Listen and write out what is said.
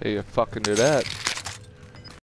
Hey, you fucking do that.